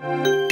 Música